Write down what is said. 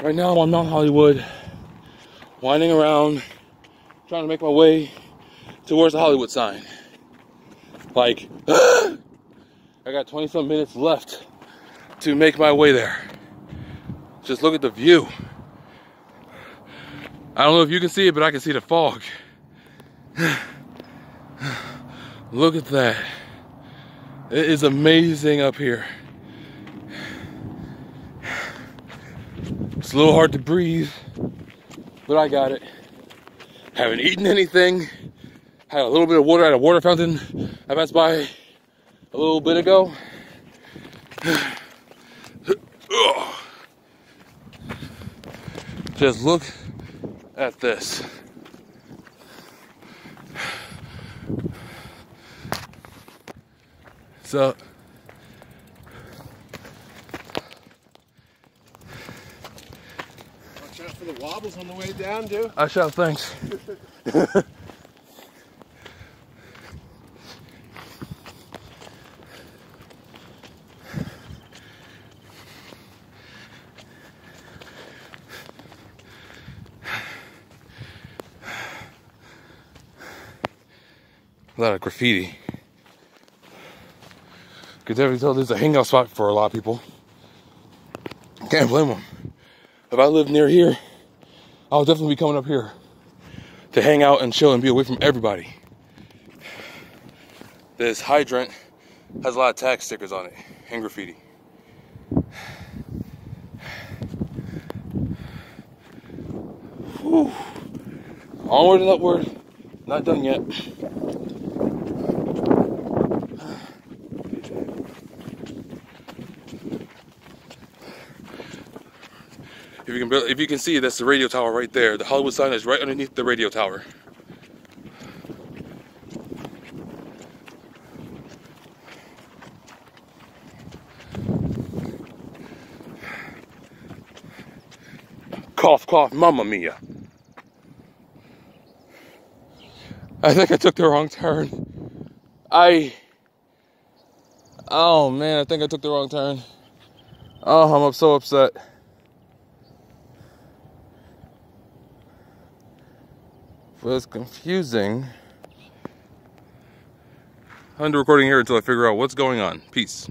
Right now I'm on Mount Hollywood, winding around, trying to make my way towards the Hollywood sign. Like, I got 20 some minutes left to make my way there. Just look at the view. I don't know if you can see it, but I can see the fog. look at that. It is amazing up here. It's a little hard to breathe, but I got it. Haven't eaten anything. Had a little bit of water at a water fountain I passed by a little bit ago. Just look at this. So, Watch out for the wobbles on the way down, dude. I shall thanks. A lot of graffiti. Could definitely tell this is a hangout spot for a lot of people. Can't blame them. If I lived near here, I would definitely be coming up here to hang out and chill and be away from everybody. This hydrant has a lot of tag stickers on it and graffiti. Whew. Onward and upward. Not done yet. If you can, barely- if you can see, that's the radio tower right there. The Hollywood sign is right underneath the radio tower. Cough, cough, mamma mia. I think I took the wrong turn. I. Oh man, I think I took the wrong turn. Oh, I'm so upset. Was confusing. I'm recording here until I figure out what's going on. Peace.